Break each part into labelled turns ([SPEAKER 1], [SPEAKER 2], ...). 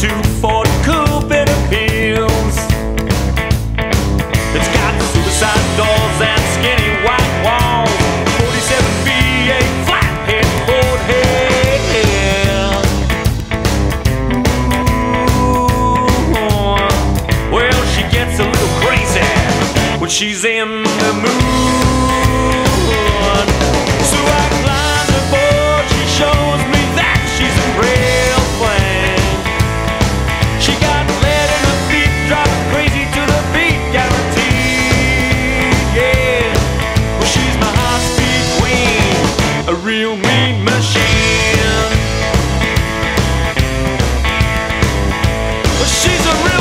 [SPEAKER 1] to Ford Coupe it appeals. It's got suicide doors and skinny white walls. 47 V8 flathead head. Ooh, well, she gets a little crazy when she's in the mood. a real mean machine. She's a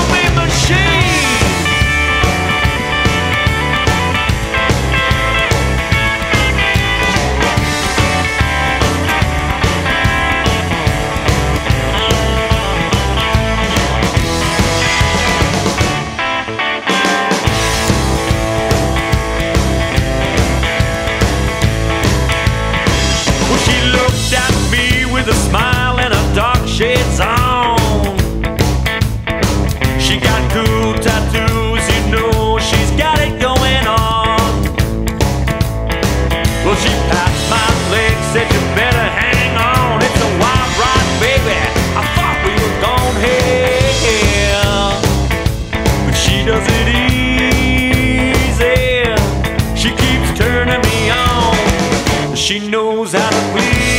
[SPEAKER 1] Well, she looked at me with a smile and her dark shades on. She got cool tattoos, you know she's got it going on. Well, she passed my legs, said She knows how to please.